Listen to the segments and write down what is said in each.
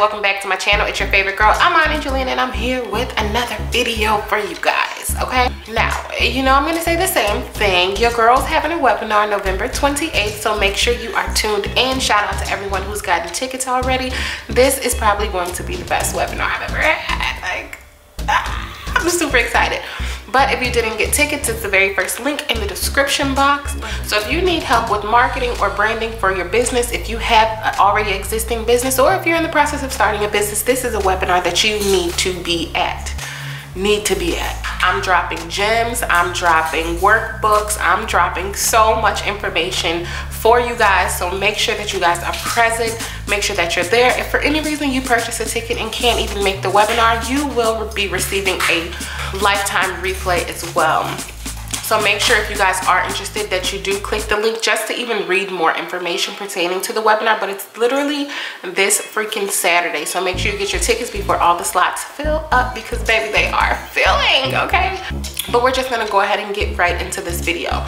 my channel. It's your favorite girl. I'm Imani Jelena and I'm here with another video for you guys, okay? Now, you know I'm gonna say the same thing. Your girl's having a webinar November 28th, so make sure you are tuned in. Shout out to everyone who's gotten tickets already. This is probably going to be the best webinar I've ever had. Like, ah, I'm super excited. But if you didn't get tickets, it's the very first link in the description box. So if you need help with marketing or branding for your business, if you have an already existing business, or if you're in the process of starting a business, this is a webinar that you need to be at need to be at. I'm dropping gems, I'm dropping workbooks, I'm dropping so much information for you guys. So make sure that you guys are present, make sure that you're there. If for any reason you purchase a ticket and can't even make the webinar, you will be receiving a lifetime replay as well. So make sure if you guys are interested that you do click the link just to even read more information pertaining to the webinar. But it's literally this freaking Saturday. So make sure you get your tickets before all the slots fill up because baby, they are filling, okay? But we're just gonna go ahead and get right into this video.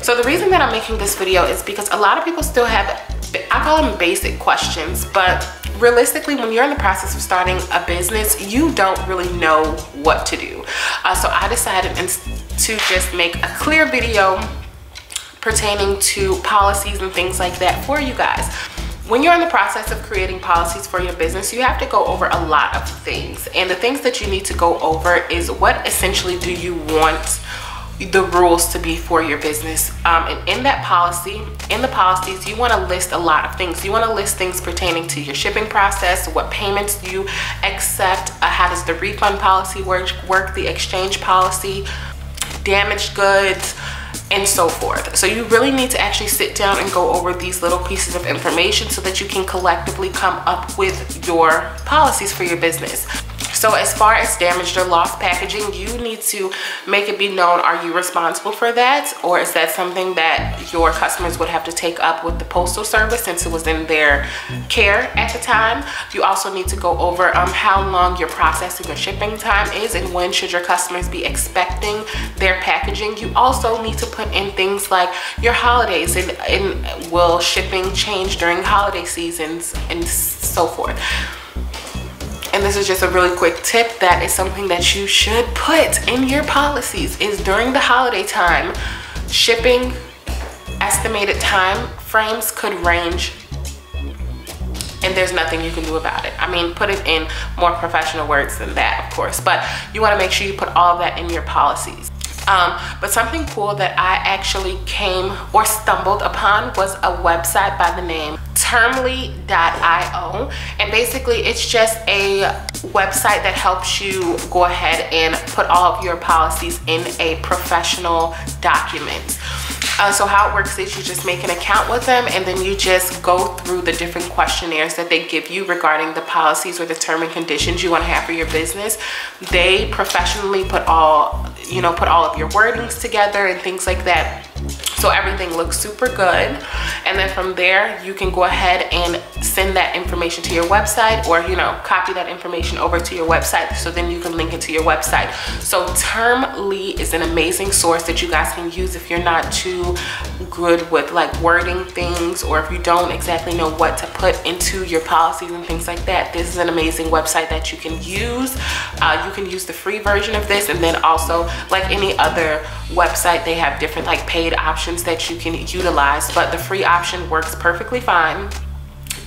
So the reason that I'm making this video is because a lot of people still have, I call them basic questions, but realistically when you're in the process of starting a business you don't really know what to do uh, so i decided to just make a clear video pertaining to policies and things like that for you guys. When you're in the process of creating policies for your business, you have to go over a lot of things. And the things that you need to go over is what essentially do you want the rules to be for your business um, and in that policy in the policies you want to list a lot of things you want to list things pertaining to your shipping process what payments you accept uh, how does the refund policy work work the exchange policy damaged goods, and so forth. So you really need to actually sit down and go over these little pieces of information so that you can collectively come up with your policies for your business. So as far as damaged or lost packaging, you need to make it be known, are you responsible for that? Or is that something that your customers would have to take up with the postal service since it was in their care at the time? You also need to go over um, how long your processing or shipping time is and when should your customers be expecting their packaging. You also need to put in things like your holidays and, and will shipping change during holiday seasons and so forth and this is just a really quick tip that is something that you should put in your policies is during the holiday time shipping estimated time frames could range and there's nothing you can do about it. I mean, put it in more professional words than that, of course, but you wanna make sure you put all that in your policies. Um, but something cool that I actually came or stumbled upon was a website by the name termly.io and basically it's just a website that helps you go ahead and put all of your policies in a professional document. Uh, so how it works is you just make an account with them and then you just go through the different questionnaires that they give you regarding the policies or the term and conditions you want to have for your business. They professionally put all, you know, put all of your wordings together and things like that so everything looks super good. And then from there you can go ahead and send that information to your website or you know copy that information over to your website. So then you can link it to your website. So termly is an amazing source that you guys can use if you're not too good with like wording things or if you don't exactly know what to put into your policies and things like that. This is an amazing website that you can use. Uh, you can use the free version of this. And then also like any other website they have different like paid options that you can utilize but the free option works perfectly fine.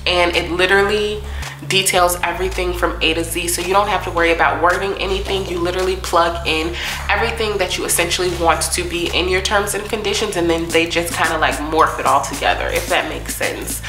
And it literally details everything from A to Z so you don't have to worry about wording anything. You literally plug in everything that you essentially want to be in your terms and conditions and then they just kind of like morph it all together if that makes sense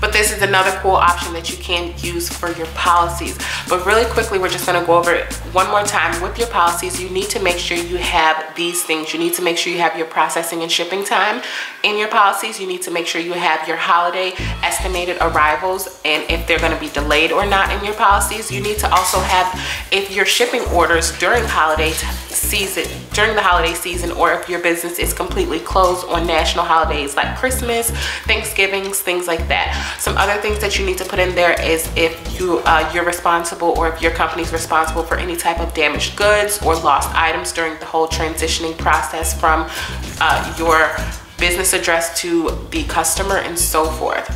but this is another cool option that you can use for your policies. But really quickly we're just to go over it one more time with your policies. You need to make sure you have these things. You need to make sure you have your processing and shipping time in your policies. You need to make sure you have your holiday estimated arrivals and if they're to be delayed or not in your policies. You need to also have if your shipping orders during holiday season during the holiday season or if your business is completely closed on national holidays like Christmas, Thanksgivings, things like that. Some other things that you need to put in there is if you, uh, you're responsible or if your company's responsible for any type of damaged goods or lost items during the whole transitioning process from uh, your business address to the customer and so forth.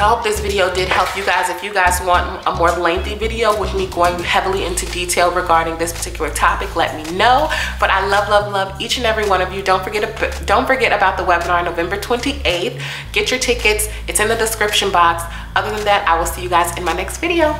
I hope this video did help you guys. If you guys want a more lengthy video with me going heavily into detail regarding this particular topic, let me know. But I love, love, love each and every one of you. Don't forget, to don't forget about the webinar November 28th. Get your tickets. It's in the description box. Other than that, I will see you guys in my next video.